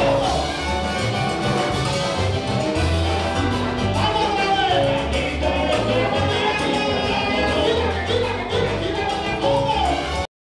Oh.